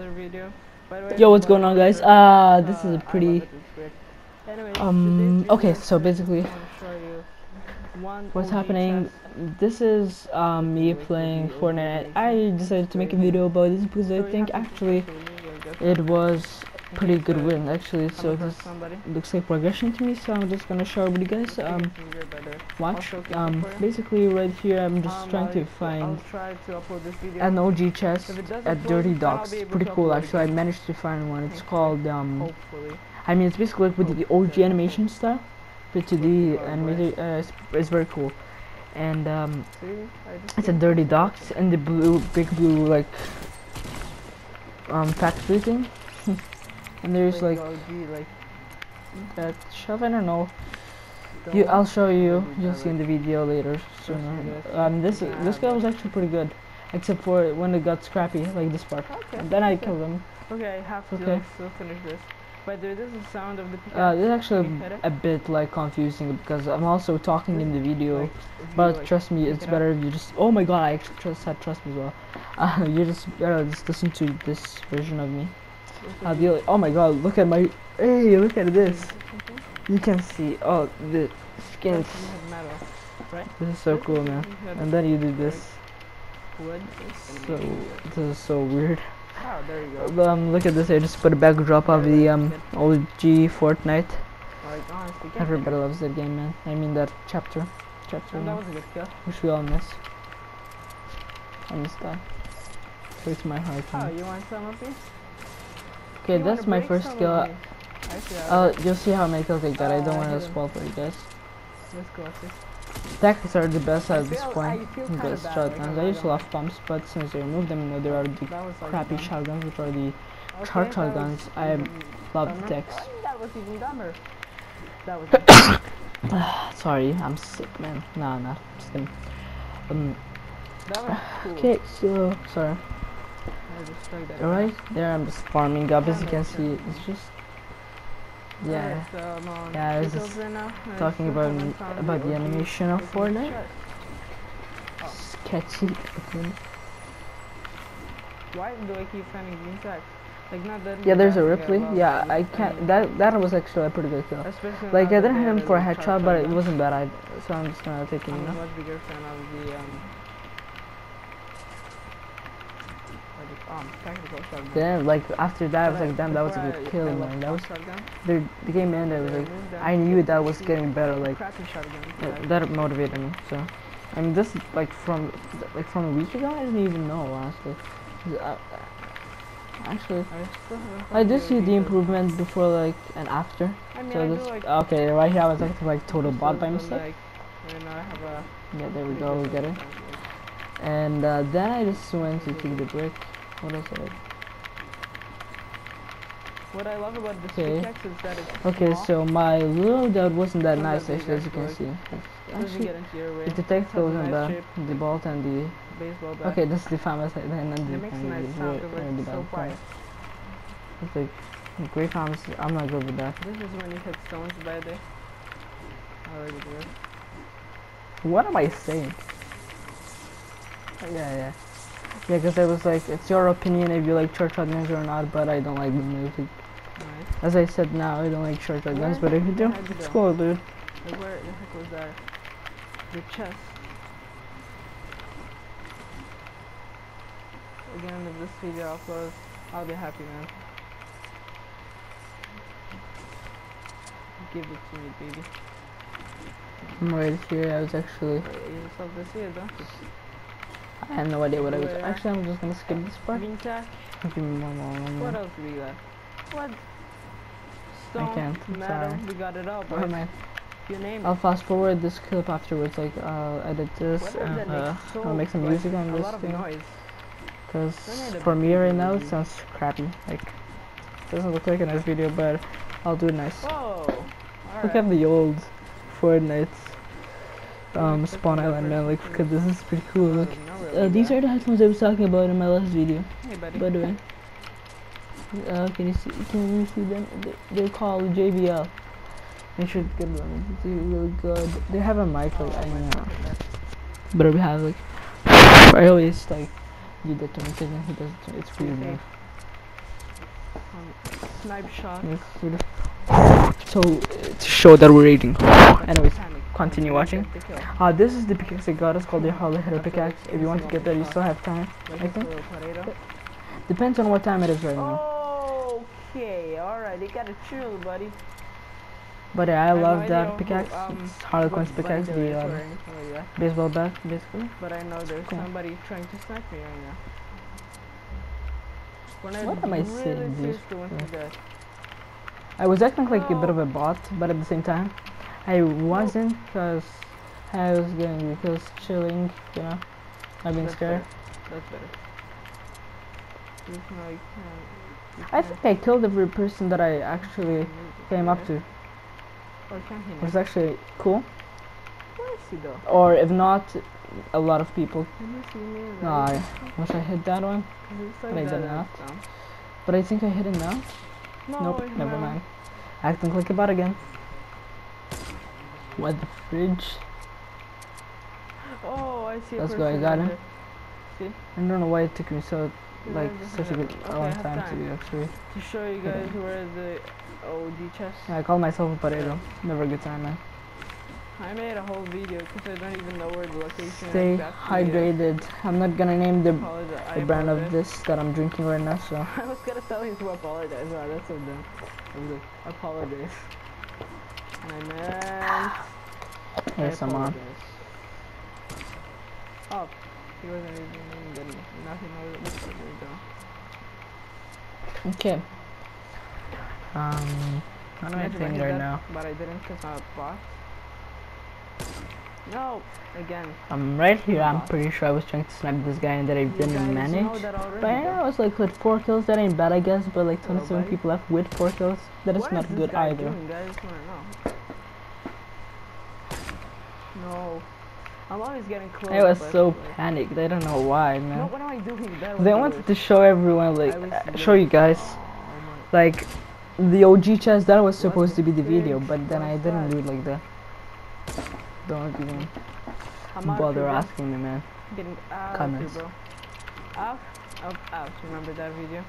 another video. By the way, Yo, what's going on, guys? Uh, this is a pretty. love it, it's great. Anyways, Um, okay, so basically, I wanna show you one What's happening? This is um me playing Fortnite. I decided to make a video about this because I think actually actually like this. it was pretty good win actually. So this looks like progression to me. So I'm just gonna show with you guys. Um, it's easier by the- watch. it Um, basically right here I'm just Um, trying I'll- to find to upload this video. an OG chest at Dirty Docks. Pretty cool actually. I managed to find one. It's called um. Hopefully. I mean, it's basically like with the OG animation style, but to the animated, uh, it's, it's very cool. And um? It's a dirty docks and the blue, big blue like um factory thing. And there's like like that shove. I don't know. You, I'll show you. You'll see in the video later sooner. this. Um, this this guy was actually pretty good, except for when it got scrappy, like this part. Okay. And then I okay. killed him. Okay, I have to Okay. like, still finish this. But there is the sound of the Uh, pickaxe. this is actually Can you hit it? a bit like confusing because I'm also talking in the video. Like, But like, trust me, it's it better if you just. Oh my god, I actually trust, said trust me as well. Uh, you just better just listen to this version of me. Look I'll be like, oh my god, look at my. Hey, look at this. You can see. Oh, the skins. right? This is so cool, man. And then you do this. So this is so weird. Oh, there you go. Um, look at this. I just put a backdrop of the um OG Fortnite. Like, honestly, get Everybody loves that game, man. I mean that chapter, chapter And that was a good kill. which we all miss. I miss that. Hurts my heart. Oh, you want some of these? Okay, You that's my first kill. I Uh, you'll see how many kills I got. I don't want to spoil for you guys. Let's go. Tactics are the best at this point. I The kinda bad, like, shotguns. I'm used to love pumps, but since they removed them, now there are the That was like crappy shotguns, which are the charge shotguns. I love dumber. the text. Oh, That was even dumber. That was. Sorry, I'm sick, man. Nah, nah, just kidding. Um, okay, so sorry. Alright, there I'm just farming up. As you can see, it's just yeah. Alright, so Yeah, I was just right now, and I talking about about the animation of Fortnite. chest. Sketchy. okay. Why do I keep finding green sacks? Like not that. Yeah, there's a Ripley. Yeah, I can't. That that was actually a pretty good kill. Especially Like I didn't hit him for a headshot, but it wasn't bad. I, so I'm just gonna take. You I'm a much bigger fan of the um. what is it, Um. Then like after that, I was like, damn, that was a good I- kill, I man. That was the the game ended. I was like, I knew that was getting better. Like yeah. that motivated me. So I mean, this like from like from a week ago. I didn't even know honestly. I- actually, I did see the improvement before like and after. I mean, So this like okay right here I was acting like total bot by mistake. Like, you know, I have a. Yeah, there we go. We get it. And uh, then I just went to take the brick. What else? I What I love about this Okay. pickaxe is that it's Okay, small, so my little loadout wasn't that nice that actually, as you can see. doesn't Actually, get into your way. it detects It those nice the the bolt and the. baseball bat. Okay, this is the famous and then the it makes a and nice the sound because and it's so quiet. It's like great farms. I'm not good with that. This is when you hit stones by the. I like it. good. What am I saying? Yeah, yeah. Yeah, because I was like, it's your opinion if you like charge shotguns or not, but I don't like the music. Nice. As I said now, I don't like charge Where but if you do, it's cool, dude. Like where the heck was that? The chest. Again, if this video uploads, I'll be happy, man. Give it to me, baby. I'm right here. I was actually, Wait, you this here, don't you? I have no idea what I was. Actually, I'm just gonna skip this part. Tack. Give me one more, one What else do we got? What? Stone, can't, I'm metal, sorry. we got it all, What boys. am I? You name I'll fast forward this clip afterwards. Like, I'll edit this and uh, so, I'll make some music on a this lot of thing. noise. Because Don't need a for me right now, it sounds crappy. Like, doesn't look like a nice video, but I'll do it nice. Whoa! Look Alright. at the old Fortnite um, Spawn Island, man. Like, because this. Is pretty cool. Look. Uh, these are the headphones I was talking about in my last video. Hey, buddy. By the way, uh, can you see? Can you see them? They- They're called JBL. They should get them. They're really good. They have a mic, like I my know, but we have like. I always like do that to him, and he does it to. It's weird, Okay. man. Um, snipe shot. Let's do this. So uh, to show that we're eating. Anyways. Continue watching. Uh, this is the pickaxe I got. It's called the Harley Hitter pickaxe. If you want to get that, you still have time. I think. Depends on what time it is right now. Okay, alright, you gotta chill, buddy. But yeah, I have love that who, pickaxe. um, It's Harley what Quinn's buddy pickaxe, the uh, like baseball bat, basically. But I know there's Cool. somebody trying to snipe me right now. When I What am I saying, dude? seriously went to that. I was acting like a bit of a bot, but at the same time, I wasn't because I was getting because chilling, you know, not being That's scared. better. That's better. There's no, you can't- you I think I killed every person that I actually came up to. Or can he It was actually cool. Where is though? Or if not, a lot of people. Can you see me? in No. I wish I hit that one, but I did not. but I think I hit it now. Nope, never mind. Acting like a bot again. What the fridge? Oh, I see. Let's go, I got him. See? I don't know why it took me so like such a good okay, long time, time. to actually. To show you Yeah. guys where the OG chest. I call myself a potato. Never a good time, man. I made a whole video because I don't even know where the location Stay exactly is. hydrated. I'm not gonna name the the brand of this that I'm drinking right now, so I was gonna tell you to apologize. Wow, that's so dumb. I was like, apologize. I. I yes, I'm on. apologize. Oh, he wasn't even in the. Knows it. There we go. Okay. Um, what am I Imagine right that, now? But I didn't because a boss. No! Again. I'm right here. I'm pretty sure I was trying to snipe this guy and that I You didn't manage. already, But yeah. I was like with four kills. That ain't bad, I guess. But like 27 buddy. people left with four kills. That is What not good either. Doing, guys? I wanna know. No. I'm always getting close. I was so like- panicked. I don't know why, No, man. what am I doing? They wanted to show everyone, like, uh, show you guys, Oh like, the OG chest. That was supposed to be the video, but then I didn't do it like that. Don't even my- I'm out of bother asking me, man. Getting out Comments. here, bro. Out, out, out. Remember that video?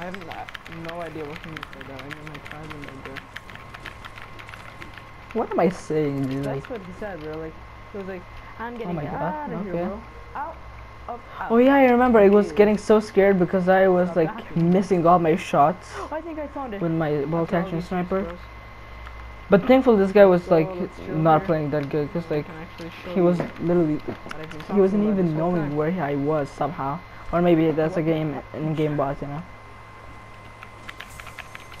I have no, no idea what he means by that. I know my cousin right there. What am I saying, dude? That's what he said, bro. Like, he was like, I'm Oh getting my God, out of here, okay. bro. Out, up, out. oh yeah, I remember. I was getting so scared because I was like missing all my shots I think I found it. with my bolt action sniper. bros. But thankfully, this guy was So, like not here. playing that good because like can actually show he was literally what I've been he wasn't even knowing where I was somehow, or maybe that's a game in-game bot, you know.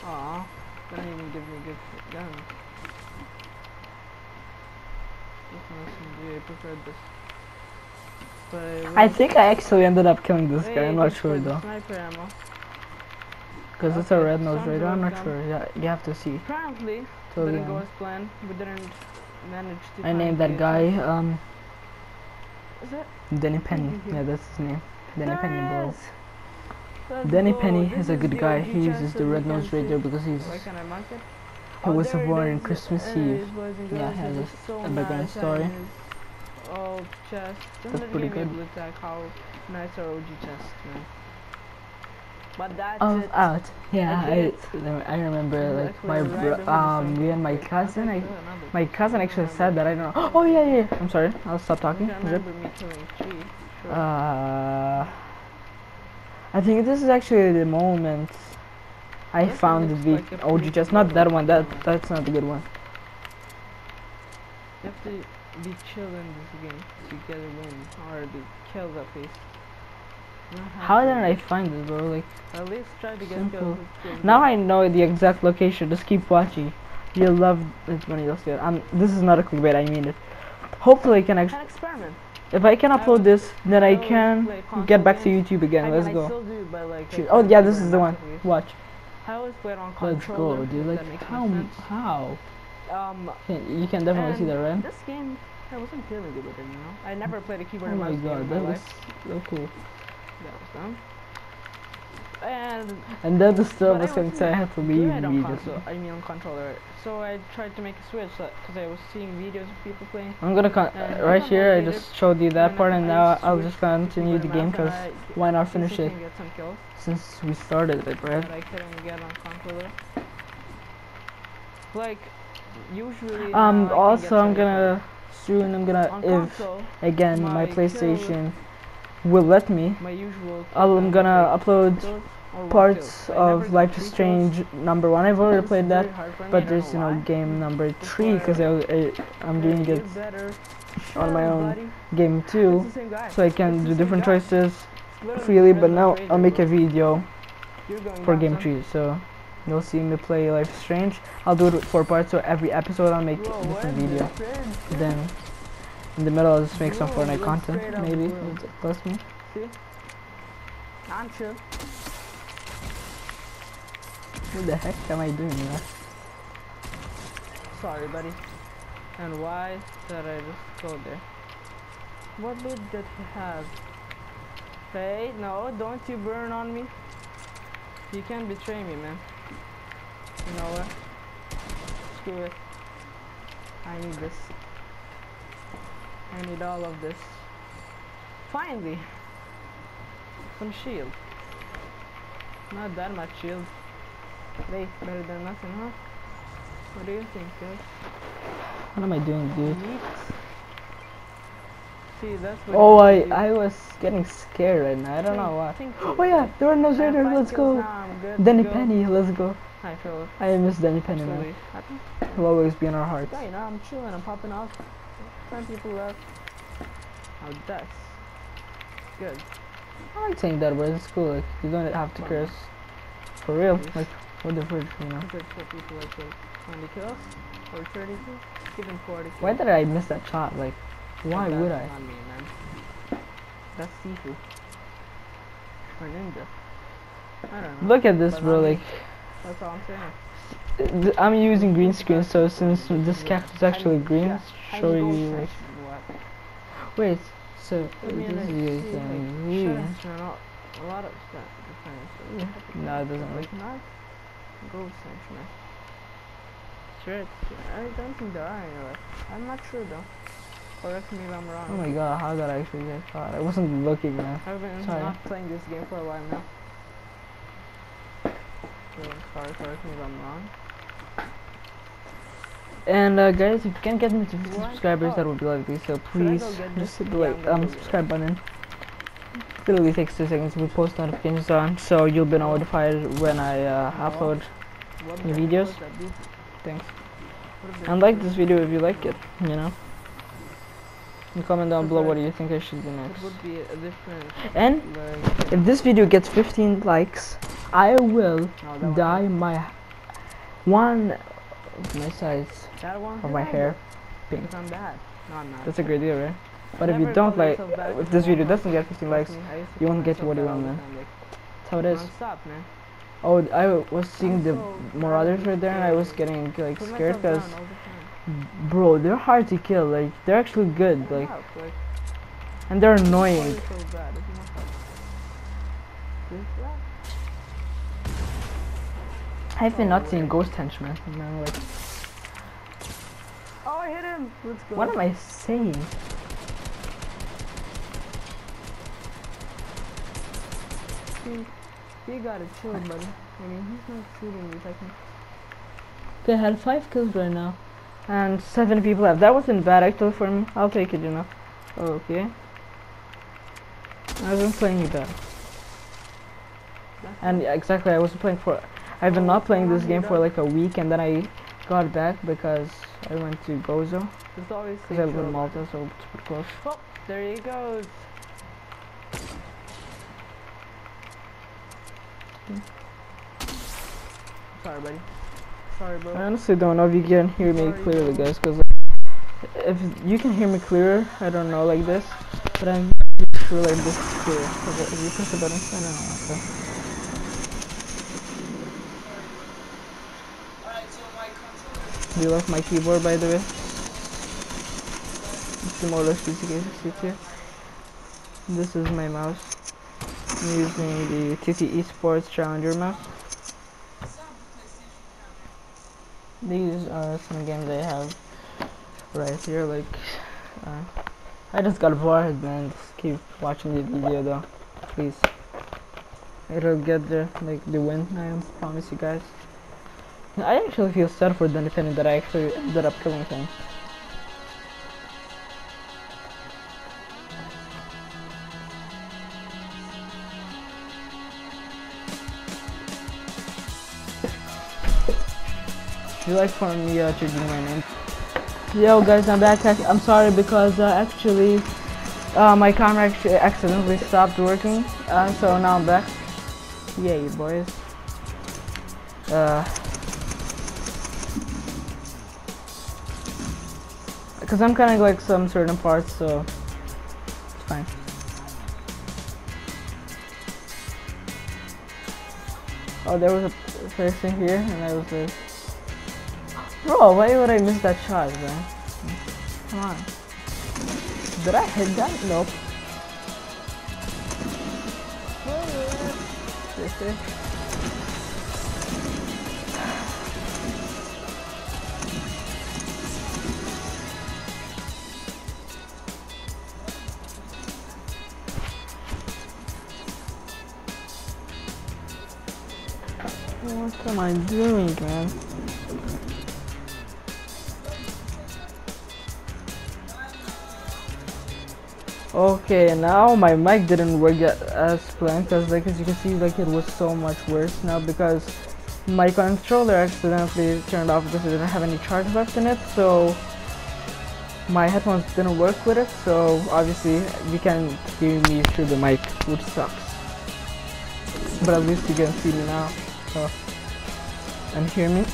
Aw, didn't even give me a good gun. This SMG, I preferred this. But I will- think I actually ended up killing this guy. I'm not sure though, Sniper ammo. because it's a Red-Nosed Raider. I'm not sure. Yeah, you have to see. Apparently, So didn't go yeah, as planned. We didn't manage to. I named that guy um Is it? Danny Penny. Yeah, that's his name. Danny Penny Nice. boys. Let's Danny go. Penny This is a good guy. He uses the Red-Nosed Raider because he's Why can't I mark it? he Oh, was born in. Christmas Eve. Yeah, has a- so a background story. Having his old chest. That's Doesn't pretty give me a good. blue tag how nice our OG chest, man. But that's Oh, it. out. Yeah, I I, remember It's like my right bro- um me and my cousin. I think so, another. my cousin actually said that. I don't know. Oh yeah, yeah. yeah. I'm sorry. I'll stop talking. think I Zip. remember me killing three. Sure. Uh, I think this is actually the moment I found the like a OG chest. Not that one. one. That that's not the good one. You to be chill in this game to get a win, or the at least. You don't How did I find this, bro? Like At least try to get Simple. kills. now. I know the exact location. Just keep watching. You'll love it when you'll see it. Um, this is not a clickbait. I mean it. Hopefully, I can actually. Experiment. If I can upload was- this, then I I can get back to. YouTube again. I Let's go. like. I Oh yeah, this is the one. Watch. I always play it on Let's go, dude. Like how? How? Um, You can definitely see that, right? This game, I wasn't feeling good with it, you know. I never played a keyboard Oh my god, that was so cool. That was dumb. and And then the stuff But was I going to say I had to leave good on immediately. console. I mean on controller. So I tried to make a switch because I was seeing videos of people playing. I'm gonna con- And right here. I just showed you that part, and now I'll just continue the game because why not finish it get some kills since we started it, right? that I couldn't get on controller. Like usually. Um. Also, I'm gonna soon. I'm gonna if console. again my my PlayStation will let me. My usual. I'll, I'm gonna upload kills or one parts kill. I never of Life is. Strange number one. I've already played that, very hard for me, I but there's you know game number three because I, I I'm doing it on my own game two, the same guy. so I can do different choices freely. But now I'll make a video for game three, so you'll see me play Life is Strange. I'll do it with four parts, so every episode I'll make Bro, a different video. Then in the middle I'll just make some Fortnite content, maybe. bro. if it Plus me. See? I'm chill. What the heck am I doing? Man? Sorry, buddy. And why did I just go there? What loot did he have? Hey, no, don't you burn on me. You can't betray me, man. You know what? Screw it. I need this. I need all of this. Finally! Some shield. Not that much shield. Hey, better than nothing, huh? What do you think, guys? What am I doing, dude? See, that's what Oh, I do. I was getting scared right now. I don't Think- know why. think Oh yeah, there are no I five Let's go. now, I'm good to Danny go. Penny, let's go. I feel I miss Danny Penny, man. Happy. He'll always be in our hearts. Yeah, you know, I'm chilling, I'm popping off. Ten people left. Oh, that's good. I like saying that, but it's cool. Like you don't have to Fun. curse. For real. Yes. Like what the frick, you know? People like. 20 kills or 30 kills, him 40 kills. Why did I miss that shot? Like, why would I? Not me, man. That's Sifu. Or Ninja. I don't know. Look at this, But bro. Like, That's all I'm saying. I'm using green screen, so since this cactus is actually green, yeah, show tiny you like. Wait, so I mean, this I is see, like, uh, green. Shutters turn a lot of stuff. Yeah. No, it doesn't Like not gold sanctuary. Sure, I don't think there are any left. I'm not sure though. Correct me if I'm wrong. Oh my god, how did I actually get caught? I wasn't looking, man. I've been Sorry. not playing this game for a while now. So, sorry, correct me if I'm wrong. And uh, guys, if you can get me to 50 What? subscribers, that Oh. would be lovely. So please just hit the like um go get it. subscribe. Literally takes two seconds to post notifications on, so you'll be notified when I uh, Oh. upload. What heck videos? that? Thanks. And like this video if you like it, you know. And comment down below what do you think I should do next. would be a different. And if this video gets 15 likes, I will no, that one- dye my one of my sides one. of my hair pink. I'm bad. No, I'm not. That's a great deal, right? But if you don't like, bad if this video doesn't get 50 likes, Trust me, I used to you won't get what you want, man. that's how it is. Non-stop, man. Oh, I was seeing the so marauders right there, and I was getting like scared because, bro, they're hard to kill. Like they're actually good. Like, and they're annoying. You so bad? If you want help. This, that? I've been Oh, not seeing wait. ghost henchmen. Man, like, Oh, I hit him! Let's go. what am I saying? He, he got it chill, buddy. I mean, he's not shooting me technically. They had five kills right now, and seven people left. That wasn't bad actually for me. I'll take it, you know. Okay. I wasn't playing it bad. And yeah, exactly, I wasn't playing for. I've been not playing this game for like a week, and then I got back because I went to Gozo because I live in Malta, so it's pretty close. Oh, there he goes. Sorry, buddy. Sorry, bro. I honestly don't know if you can hear me Sorry, clearly, guys, because if you can hear me clearer, I don't know like this, but I'm sure like this is clear. If you press the button, I don't know. You like my keyboard, by the way? It's the 60 here. This is my mouse. using the TC Esports Challenger mouse. These are some games I have right here, like, uh, I just got bored, man, just keep watching the video though, please. It'll get there, like, the win, I promise you guys. I actually feel sad for the defendant that I actually ended up killing him. You like for me uh, changing my name? Yo guys, I'm back. I'm sorry because uh, actually uh, my camera actually accidentally stopped working. Uh, so now I'm back. Yay, boys. Uh, Cause I'm kind of like some certain parts, so it's fine. Oh, there was a person here, and I was like. Bro, why would I miss that shot, man? Come on. Did I hit that? Nope. What am I doing, man? Okay, now my mic didn't work as planned because like as you can see like it was so much worse now because my controller accidentally turned off because it didn't have any charge left in it so my headphones didn't work with it so obviously you can't hear me through the mic which sucks but at least you can see me now so and hear me?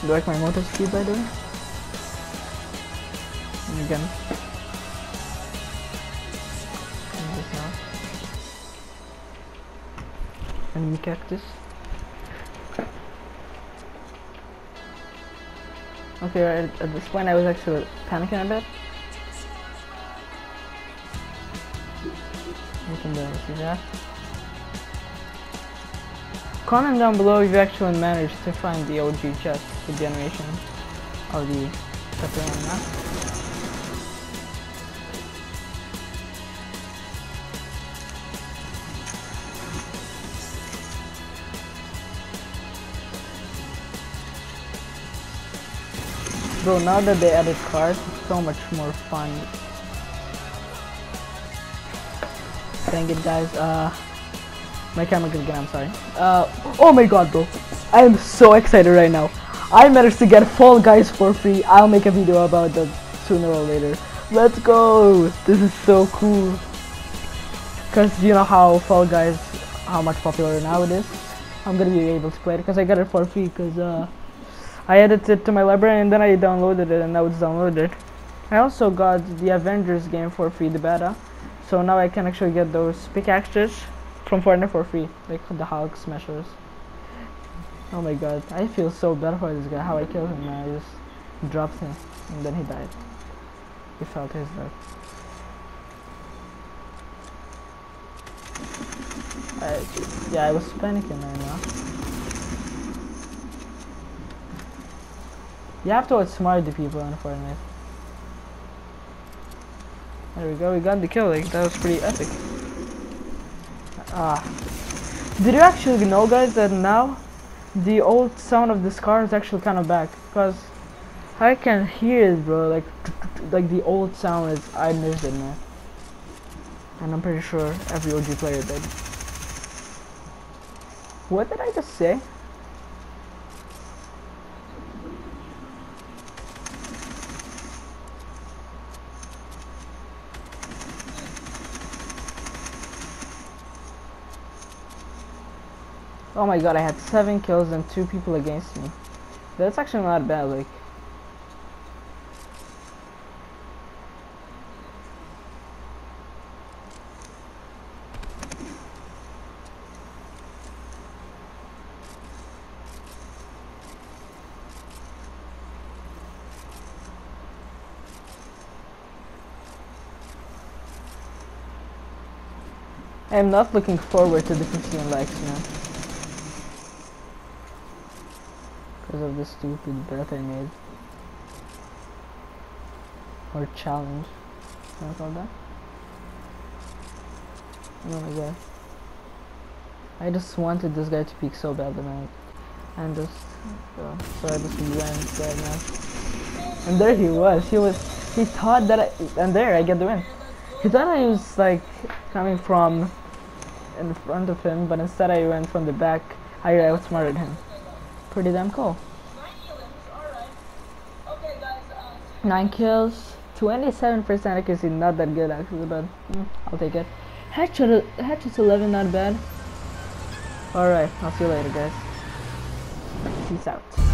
Do you like my motor speed by the way? And again and cactus okay right, at this point I was actually panicking a bit. You can see that comment down below if you actually managed to find the OG chest the generation of the pepperoni Bro, now that they added cars, it's so much more fun. Dang it, guys. Uh, my camera again. I'm sorry. Uh, oh my god, bro. I am so excited right now. I managed to get Fall Guys for free. I'll make a video about that sooner or later. Let's go. This is so cool. Cause you know how Fall Guys, how much popular now it is. I'm gonna be able to play it because I got it for free. Cause uh. I added it to my library and then I downloaded it and now it's downloaded. I also got the Avengers game for free, the beta. So now I can actually get those pickaxes from Fortnite for free, like the Hulk smashers. Oh my god, I feel so bad for this guy, how I killed him. I just dropped him and then he died. He felt his death. I, yeah, I was panicking right now. You have to outsmart the people in Fortnite. There we go, we got the kill, like, that was pretty epic. Ah. Did you actually know, guys, that now the old sound of this car is actually kind of back? Because I can hear it, bro, like, like the old sound is, I missed it, man. And I'm pretty sure every OG player did. What did I just say? Oh my god, I had 7 kills and 2 people against me. That's actually not bad, like... I'm not looking forward to the 15 likes now. Because of the stupid bet I made. Or challenge. Can I call that? Oh my god. I just wanted this guy to peek so badly, man. And just, uh, so I just right now. And there he was. He was, he thought that I, and there I get the win. He thought I was like coming from in front of him, but instead I went from the back. I outsmarted him. Pretty damn cool. Nine kills, 27% accuracy, not that good actually, but mm, I'll take it. Headshot, headshot 11, not bad. Alright, I'll see you later, guys. Peace out.